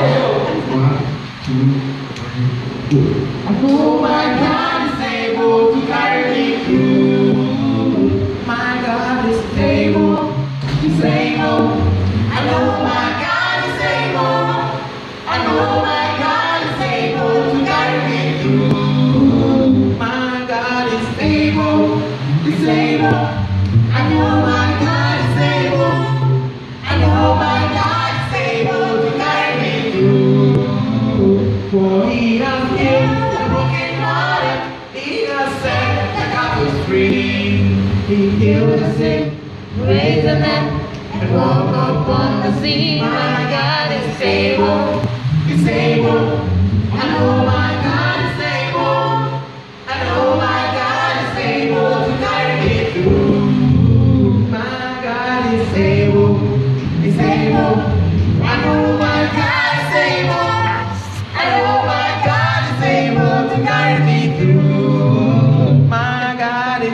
一，二，三，四，五，啊！不买。He of. The broken hearted, innocent, the free. He heals the sick, raise the man, and walk upon the sea. My God is able, is able.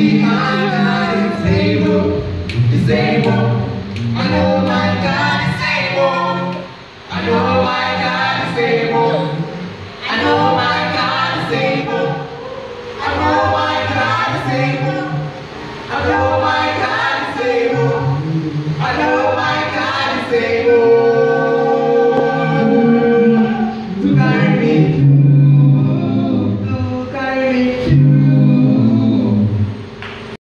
Yeah.